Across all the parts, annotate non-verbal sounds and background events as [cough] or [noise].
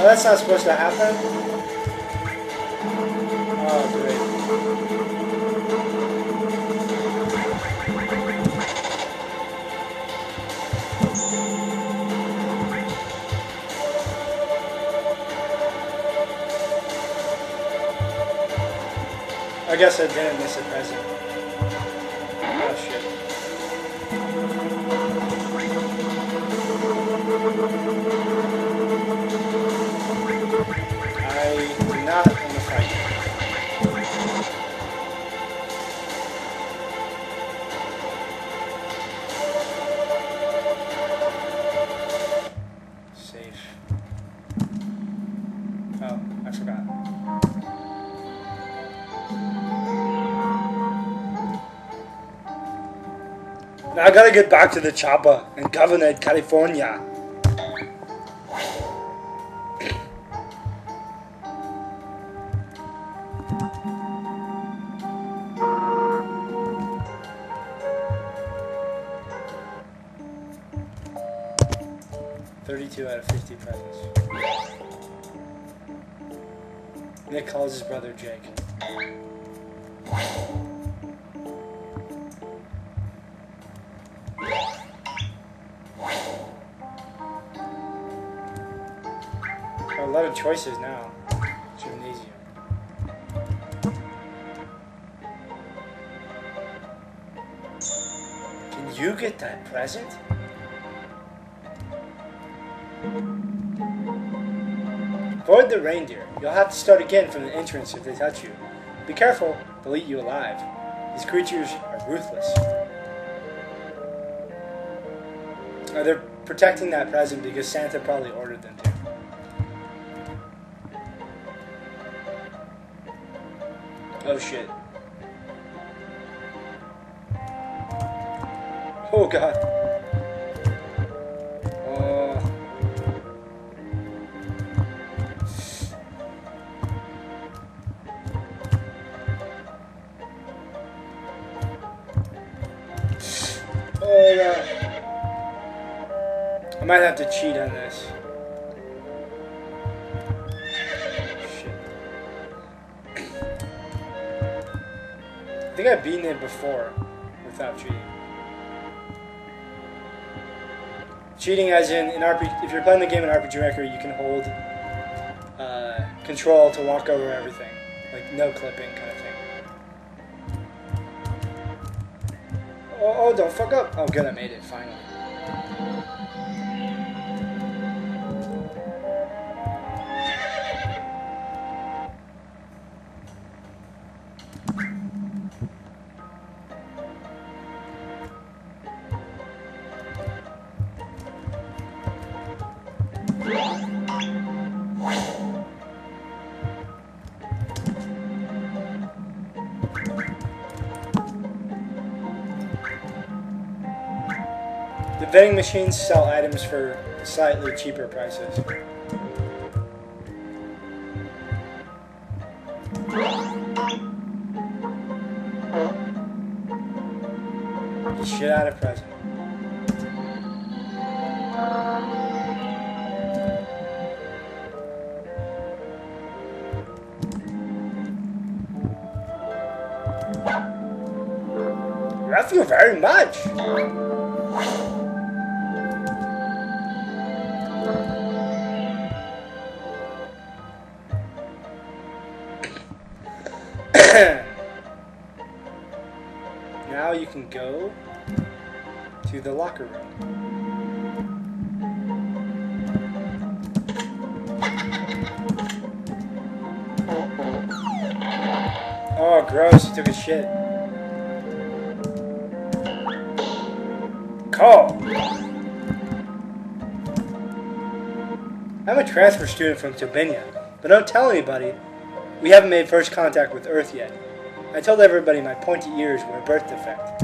Oh, that's not supposed to happen? Oh, great. I guess I didn't miss a present. I gotta get back to the chopper in Governor, California. Thirty-two out of fifty presents. Nick calls his brother Jake. Choices now. Gymnasium. Can you get that present? Avoid the reindeer. You'll have to start again from the entrance if they touch you. Be careful, they'll eat you alive. These creatures are ruthless. Uh, they're protecting that present because Santa probably ordered them Oh shit. Oh god. Oh. Oh god. I might have to cheat on this. Think I've beaten it before without cheating. Cheating as in, in RPG, if you're playing the game in RPG Maker, you can hold uh, control to walk over everything. Like no clipping kind of thing. Oh, oh, don't fuck up. Oh, good, I made it, finally. Vending machines sell items for slightly cheaper prices. Get shit out of present. Love you very much. Now you can go to the locker room. Oh, gross. He took a shit. Call. I'm a transfer student from Tubinia, but don't tell anybody. We haven't made first contact with Earth yet. I told everybody my pointy ears were a birth defect.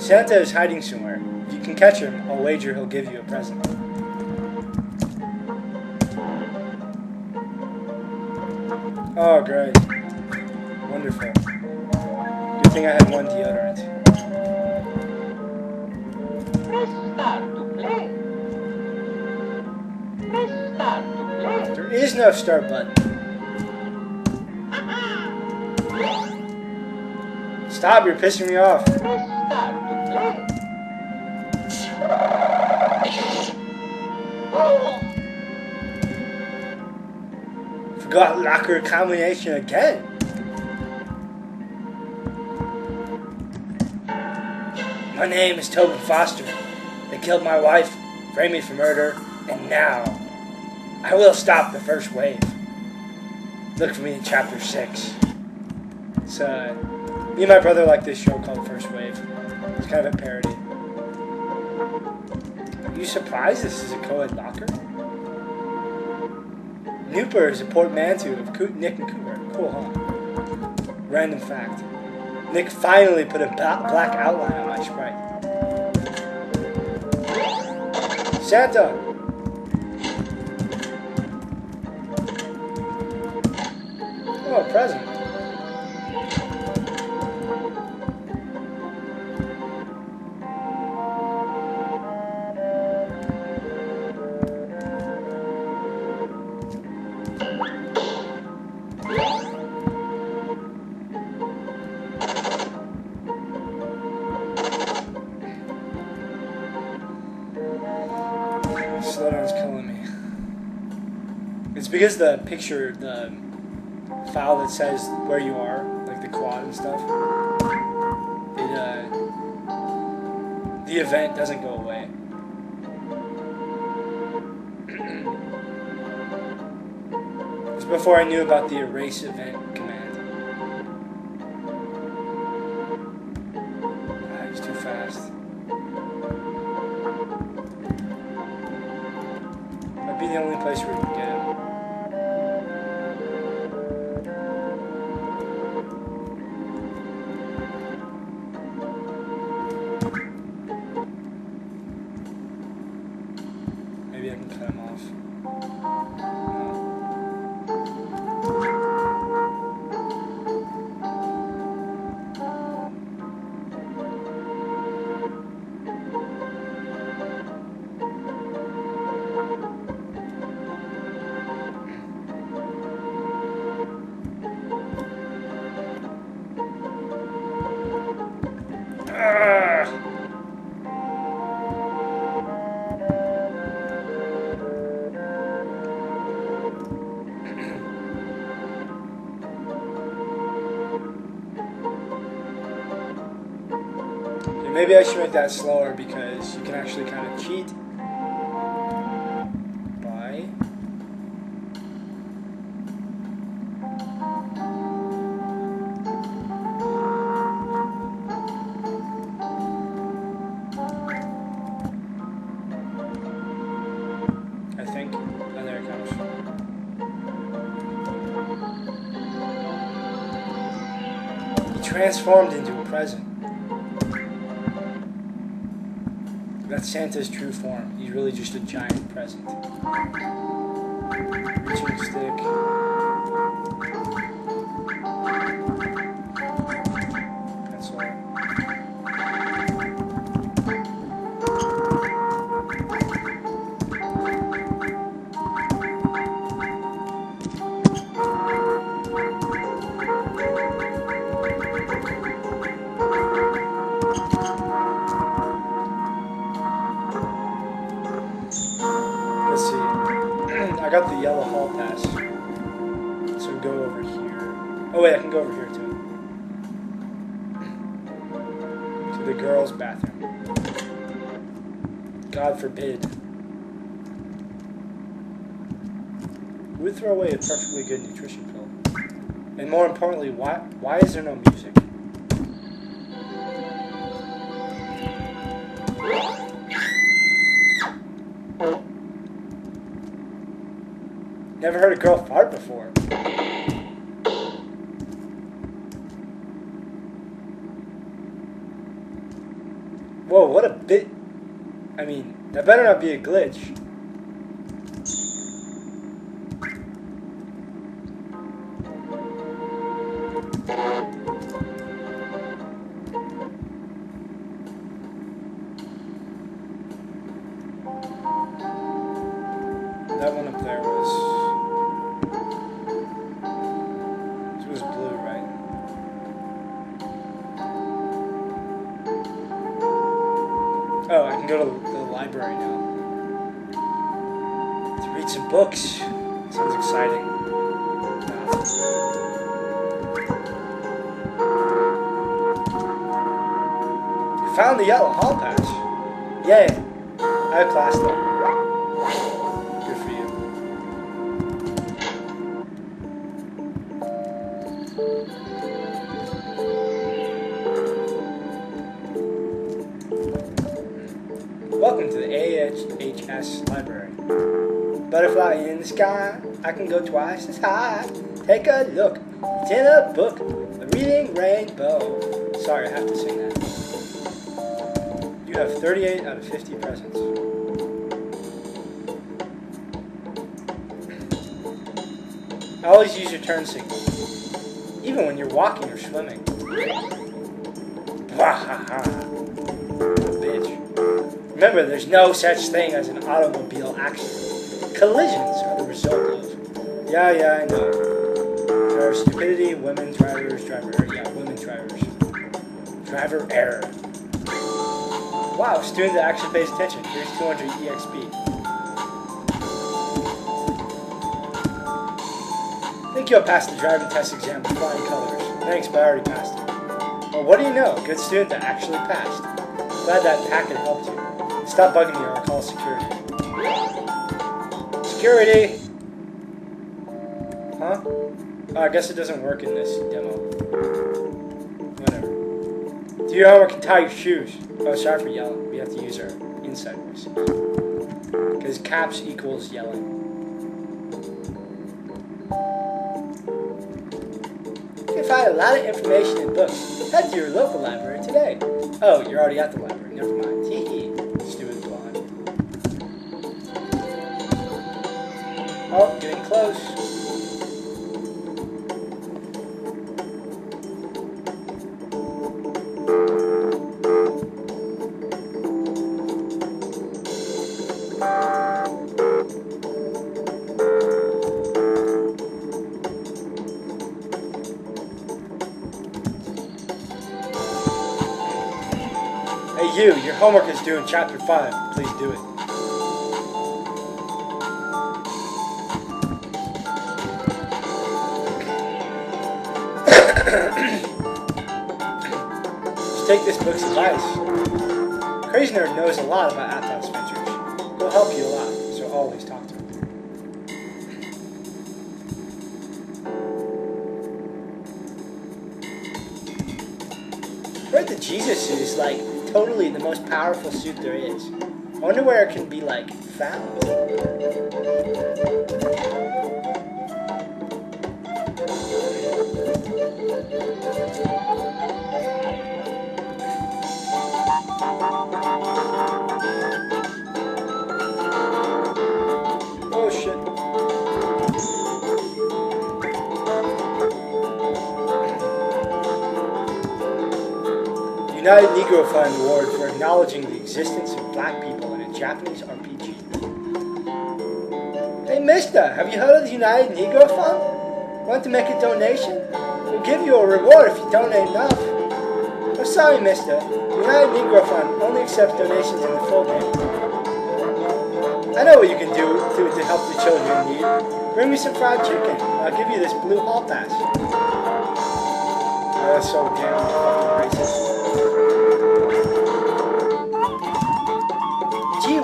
Santa is hiding somewhere. If you can catch him, I'll wager he'll give you a present. Oh, great. Wonderful. Good thing I had one deodorant. Press start to play. Is no start button. Stop, you're pissing me off. Forgot locker combination again. My name is Tobin Foster. They killed my wife, framed me for murder, and now I will stop the first wave. Look for me in chapter 6. It's, uh, me and my brother like this show called First Wave. It's kind of a parody. Are you surprised this is a co-ed locker? Nooper is a portmanteau of Co- Nick and Cooper. Cool, huh? Random fact. Nick finally put a black outline on my sprite. Santa! Oh, a present. Killing me. It's because the picture, the file that says where you are, like the quad and stuff, it uh, the event doesn't go away. [clears throat] it's before I knew about the erase event maybe I should make that slower because you can actually kind of cheat by I think. Oh, there it comes. He transformed into a present. That's Santa's true form. He's really just a giant present. Stick. The girls' bathroom. God forbid. We would throw away a perfectly good nutrition pill? And more importantly, why why is there no music? Never heard a girl fart before. Whoa, what a bit. I mean, that better not be a glitch. Go to the library now. To read some books. Sounds exciting. Found the yellow hall pass. Yay. I have class though. Butterfly in the sky, I can go twice as high. Take a look, it's in a book, a reading rainbow. Sorry, I have to sing that. You have 38 out of 50 presents. Always use your turn signal, even when you're walking or swimming. Bitch. Remember, there's no such thing as an automobile accident. Collisions are the result of. Yeah, yeah, I know. Are stupidity, women drivers, driver error. Yeah, women drivers. Driver error. Wow, student that actually pays attention. Here's 200 EXP. think you'll pass the driving test exam with flying colors. Thanks, but I already passed it. Well, what do you know? Good student that actually passed. Glad that packet helped you. Stop bugging me or I'll call security. Security! Huh? Oh, I guess it doesn't work in this demo. Whatever. Do your homework and tie your shoes. Oh, sorry for yelling. We have to use our inside voices. Because caps equals yelling. You can find a lot of information in books. Head to your local library today. Oh, you're already at the library. Never mind. Tee [laughs] hee. Oh, getting close. Hey, you, your homework is due in chapter 5. Please do it. Just take this book's advice. Crazy Nerd knows a lot about Aptos Adventures. He'll help you a lot, so always talk to him. Heard the Jesus suit is like totally the most powerful suit there is. I wonder where it can be like found. United Negro Fund Award for acknowledging the existence of black people in a Japanese RPG. Hey mister, have you heard of the United Negro Fund? Want to make a donation? We'll give you a reward if you donate enough. Oh sorry mister, the United Negro Fund only accepts donations in the full game. I know what you can do to, to help the children in need. Bring me some fried chicken. I'll give you this blue hall pass. Oh, that's so damn fucking racist.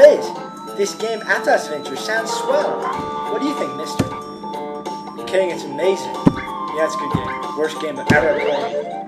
This game Aptos Adventure sounds swell. What do you think, mister? Kidding, it's amazing. Yeah, it's a good game. Worst game I've ever played.